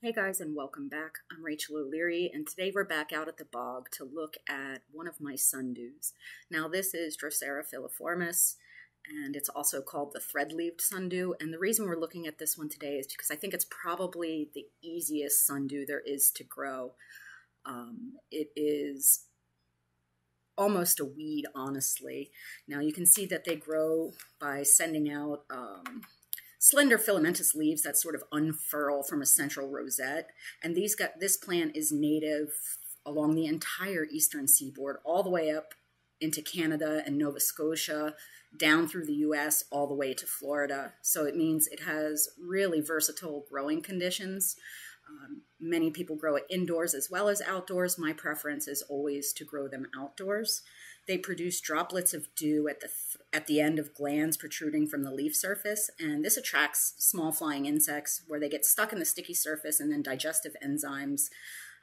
Hey guys, and welcome back. I'm Rachel O'Leary, and today we're back out at the bog to look at one of my sundews. Now, this is Drosera filiformis, and it's also called the thread-leaved sundew. And the reason we're looking at this one today is because I think it's probably the easiest sundew there is to grow. Um, it is almost a weed, honestly. Now, you can see that they grow by sending out um, slender filamentous leaves that sort of unfurl from a central rosette. And these got this plant is native along the entire eastern seaboard, all the way up into Canada and Nova Scotia, down through the US, all the way to Florida. So it means it has really versatile growing conditions. Um, many people grow it indoors as well as outdoors. My preference is always to grow them outdoors. They produce droplets of dew at the at the end of glands protruding from the leaf surface, and this attracts small flying insects where they get stuck in the sticky surface and then digestive enzymes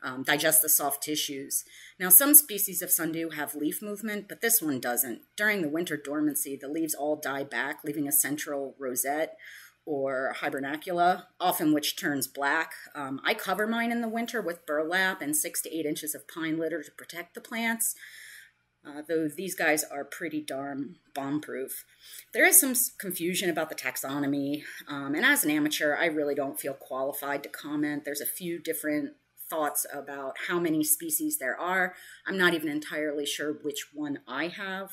um, digest the soft tissues. Now, some species of sundew have leaf movement, but this one doesn't. During the winter dormancy, the leaves all die back, leaving a central rosette or hibernacula, often which turns black. Um, I cover mine in the winter with burlap and six to eight inches of pine litter to protect the plants uh, though these guys are pretty darn bomb-proof. There is some confusion about the taxonomy, um, and as an amateur, I really don't feel qualified to comment. There's a few different thoughts about how many species there are. I'm not even entirely sure which one I have.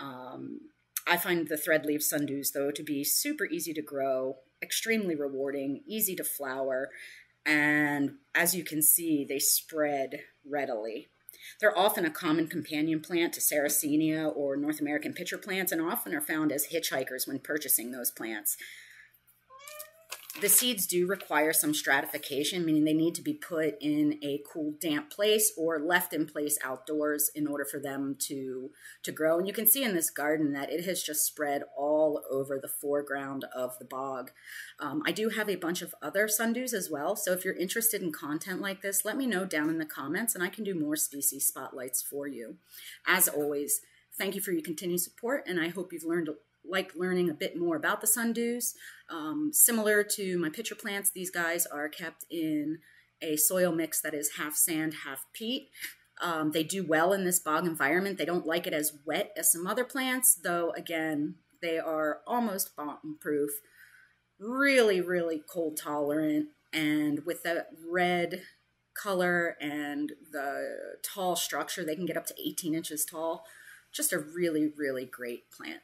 Um, I find the threadleaf sundews, though, to be super easy to grow, extremely rewarding, easy to flower, and as you can see, they spread readily. They're often a common companion plant to Sarracenia or North American pitcher plants and often are found as hitchhikers when purchasing those plants the seeds do require some stratification, meaning they need to be put in a cool, damp place or left in place outdoors in order for them to, to grow. And you can see in this garden that it has just spread all over the foreground of the bog. Um, I do have a bunch of other sundews as well, so if you're interested in content like this, let me know down in the comments and I can do more species spotlights for you. As always, thank you for your continued support, and I hope you've learned like learning a bit more about the sundews. Um, similar to my pitcher plants, these guys are kept in a soil mix that is half sand, half peat. Um, they do well in this bog environment. They don't like it as wet as some other plants, though, again, they are almost bomb proof, really, really cold tolerant, and with that red color and the tall structure, they can get up to 18 inches tall. Just a really, really great plant.